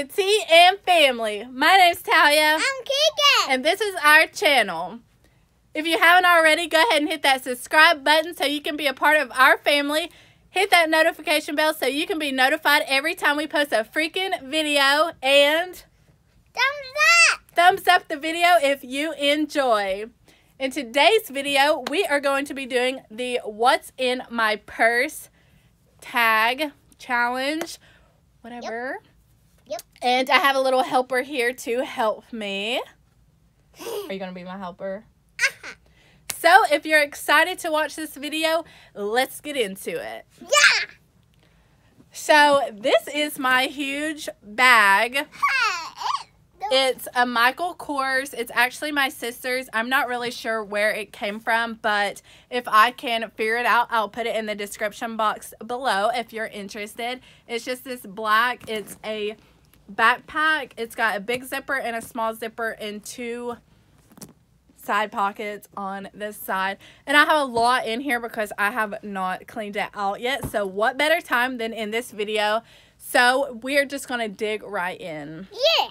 the T and family. My name's Talya, I'm Keegan. and this is our channel. If you haven't already, go ahead and hit that subscribe button so you can be a part of our family. Hit that notification bell so you can be notified every time we post a freaking video. And Thumbs up. thumbs up the video if you enjoy. In today's video, we are going to be doing the What's in My Purse tag challenge, whatever. Yep. And I have a little helper here to help me. Are you going to be my helper? Uh-huh. So, if you're excited to watch this video, let's get into it. Yeah. So, this is my huge bag. It's a Michael Kors. It's actually my sister's. I'm not really sure where it came from, but if I can figure it out, I'll put it in the description box below if you're interested. It's just this black. It's a backpack. It's got a big zipper and a small zipper and two side pockets on this side. And I have a lot in here because I have not cleaned it out yet. So what better time than in this video? So we're just going to dig right in. yeah.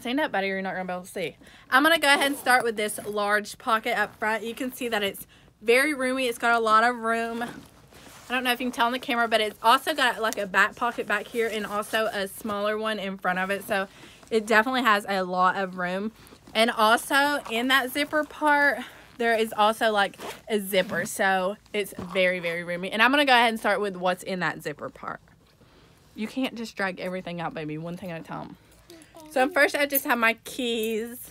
Stand up, buddy, or you're not going to be able to see. I'm going to go ahead and start with this large pocket up front. You can see that it's very roomy. It's got a lot of room. I don't know if you can tell on the camera, but it's also got like a back pocket back here and also a smaller one in front of it. So it definitely has a lot of room. And also in that zipper part, there is also like a zipper. So it's very, very roomy. And I'm going to go ahead and start with what's in that zipper part. You can't just drag everything out, baby, one thing at a time. So first I just have my keys.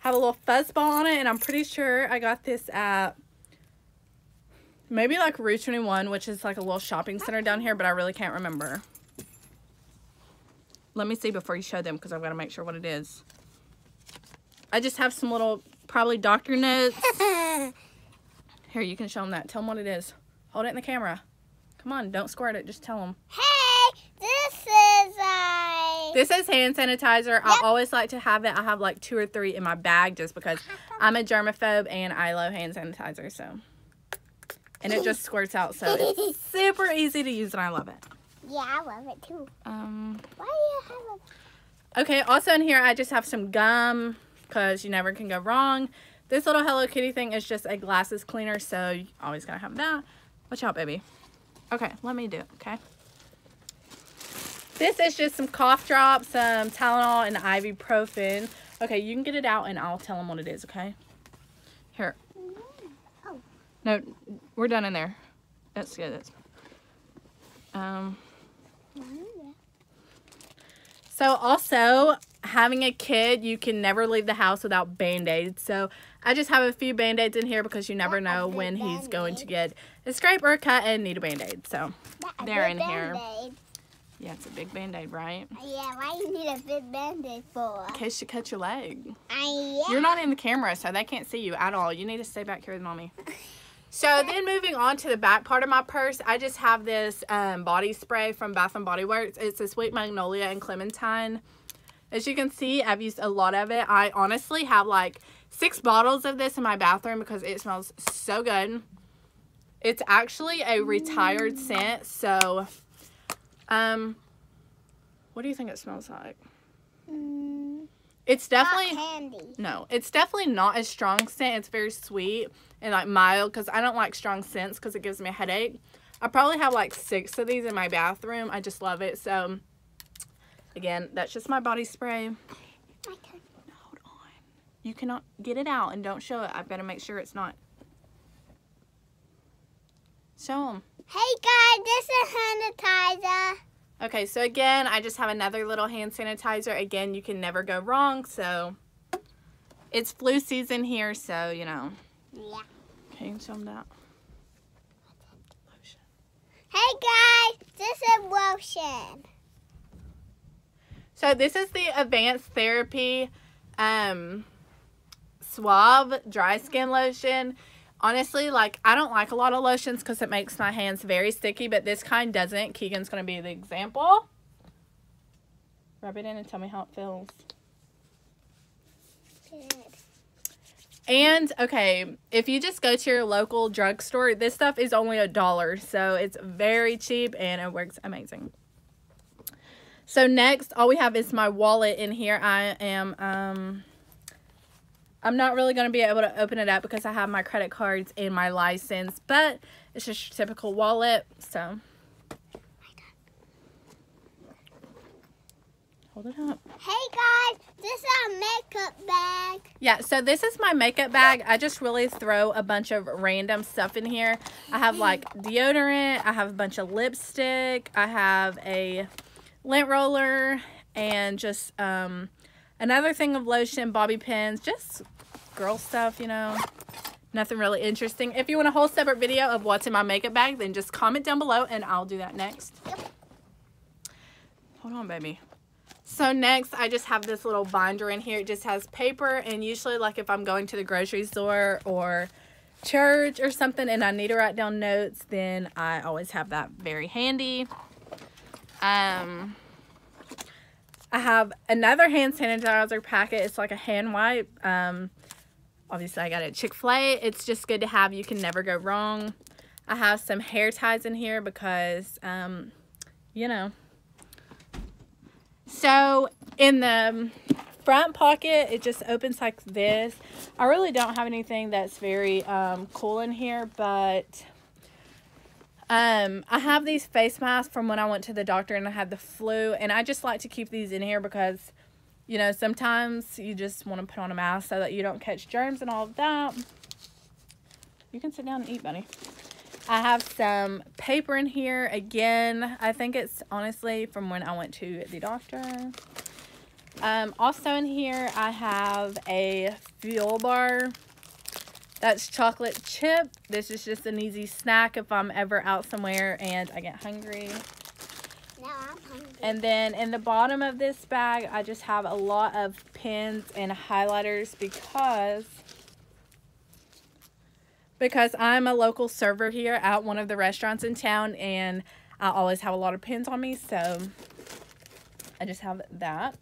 Have a little fuzz ball on it, and I'm pretty sure I got this at maybe like Rue 21, which is like a little shopping center down here, but I really can't remember. Let me see before you show them because I've got to make sure what it is. I just have some little, probably doctor notes. Here, you can show them that. Tell them what it is. Hold it in the camera. Come on, don't squirt it. Just tell them. hey, this is a. This is hand sanitizer. I always like to have it. I have like two or three in my bag just because I'm a germaphobe and I love hand sanitizer. So, and it just squirts out. So it's super easy to use and I love it. yeah, I love it too. Um, Why do you have a? okay. Also in here, I just have some gum because you never can go wrong. This little Hello Kitty thing is just a glasses cleaner. So you always gotta have that. Watch out, baby. Okay, let me do it. Okay. This is just some cough drops, some Tylenol, and ibuprofen. Okay, you can get it out and I'll tell them what it is, okay? Here. No, we're done in there. That's good. That's, um, so also, having a kid, you can never leave the house without Band-Aids. So I just have a few Band-Aids in here because you never know when he's going to get a scrape or a cut and need a Band-Aid. So A They're in here. Yeah, it's a big Band-Aid, right? Yeah, why you need a big band-aid for? In case you cut your leg. I yeah. You're not in the camera, so they can't see you at all. You need to stay back here with mommy. So then moving on to the back part of my purse, I just have this um, body spray from Bath and Body Works. It's a Sweet Magnolia and Clementine. As you can see, I've used a lot of it. I honestly have like six bottles of this in my bathroom because it smells so good. It's actually a retired scent, so um, what do you think it smells like? Mm, It's definitely no, it's definitely not a strong scent. It's very sweet and like mild because I don't like strong scents because it gives me a headache. I probably have like six of these in my bathroom. I just love it. So, again, that's just my body spray. Hold on. You cannot get it out and don't show it. I've got to make sure it's not. Show them. Hey guys, this is. Okay, so again, I just have another little hand sanitizer. Again, you can never go wrong. So, it's flu season here. So, you know. Yeah. Okay, show them that. Hey guys, this is lotion. So this is the Advanced Therapy um, Suave Dry Skin Lotion. Honestly, like, I don't like a lot of lotions because it makes my hands very sticky, but this kind doesn't. Keegan's going to be the example. Rub it in and tell me how it feels. Good. And okay, if you just go to your local drugstore, this stuff is only a dollar, so it's very cheap and it works amazing. So next, all we have is my wallet in here. I am, um, I'm not really going to be able to open it up because I have my credit cards and my license, but it's just your typical wallet, so. Hold it up. Hey guys, this is our makeup bag. Yeah, so this is my makeup bag. I just really throw a bunch of random stuff in here. I have like deodorant, I have a bunch of lipstick, I have a lint roller, and just um, another thing of lotion, bobby pins, just girl stuff, you know. Nothing really interesting. If you want a whole separate video of what's in my makeup bag, then just comment down below and I'll do that next. Yep. Hold on, baby. So next, I just have this little binder in here. It just has paper, and usually, like if I'm going to the grocery store or church or something and I need to write down notes, then I always have that very handy. Um, I have another hand sanitizer packet. It's like a hand wipe. Um, obviously, I got at Chick-fil-A. It's just good to have. You can never go wrong. I have some hair ties in here because, um, you know, so in the front pocket, it just opens like this. I really don't have anything that's very um, cool in here, but um, I have these face masks from when I went to the doctor and I had the flu. And I just like to keep these in here because, you know, sometimes you just want to put on a mask so that you don't catch germs and all of that. You can sit down and eat, buddy. I have some paper in here. Again, I think it's honestly from when I went to the doctor. Um, also in here, I have a fuel bar. That's chocolate chip. This is just an easy snack if I'm ever out somewhere and I get hungry. And then in the bottom of this bag, I just have a lot of pens and highlighters because because I'm a local server here at one of the restaurants in town and I always have a lot of pins on me so I just have that.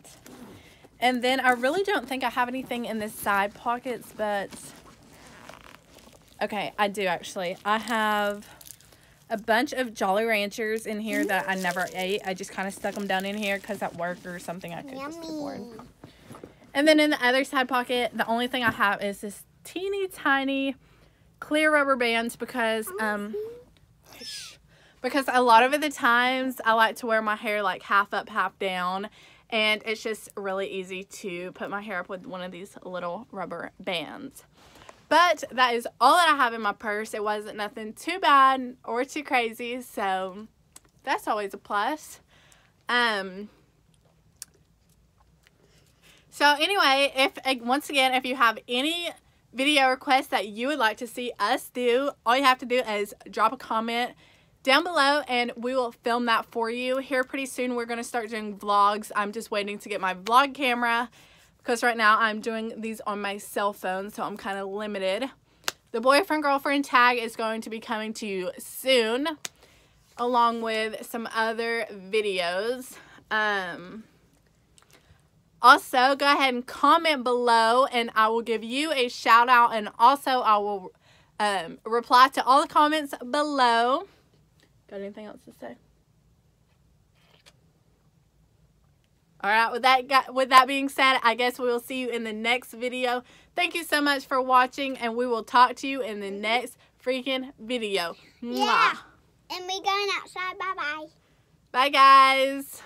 And then I really don't think I have anything in the side pockets but okay I do actually. I have a bunch of Jolly Ranchers in here that I never ate. I just kind of stuck them down in here because at work or something I could just afford Yummy. and then in the other side pocket the only thing I have is this teeny tiny clear rubber bands because um because a lot of the times I like to wear my hair like half up half down and it's just really easy to put my hair up with one of these little rubber bands but that is all that I have in my purse it wasn't nothing too bad or too crazy so that's always a plus um so anyway if once again if you have any video requests that you would like to see us do, all you have to do is drop a comment down below and we will film that for you. Here pretty soon we're going to start doing vlogs. I'm just waiting to get my vlog camera because right now I'm doing these on my cell phone so I'm kind of limited. The boyfriend girlfriend tag is going to be coming to you soon along with some other videos. Um, also, go ahead and comment below and I will give you a shout out and also I will um, reply to all the comments below. Got anything else to say? All right, with that with that being said, I guess we will see you in the next video. Thank you so much for watching and we will talk to you in the mm-hmm. next freaking video. Yeah. And we're going outside. Bye-bye. Bye guys.